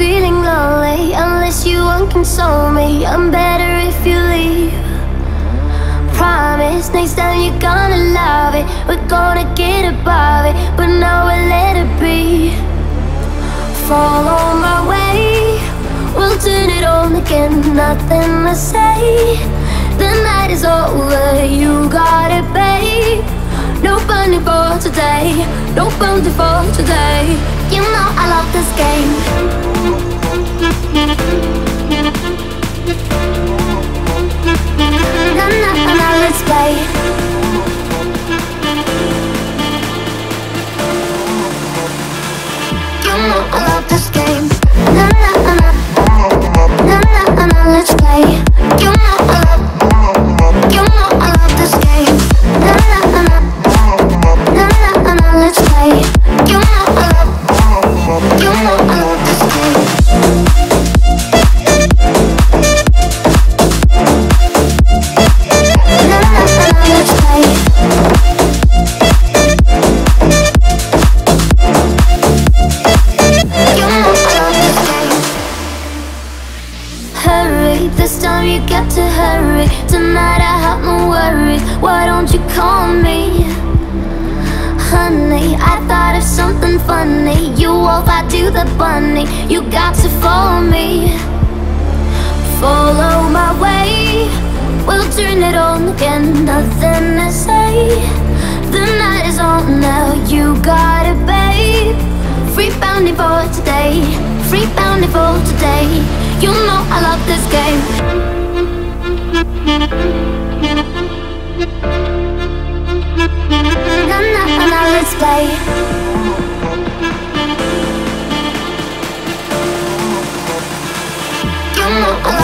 Feeling lonely. Unless you won't console me, I'm better if you leave. Promise, next time you're gonna love it. We're gonna get above it, but now we'll let it be. Follow my way, we'll turn it on again. Nothing to say. The night is over, you got it, babe. No bunny for today, no for today. You know I love this game. Honey, I thought of something funny. You wolf, I do the bunny. You got to follow me. Follow my way. We'll turn it on again. Nothing to say. The night is on now. You got it, babe. Free bounty for today. Free bounty for today. You know I love this. You know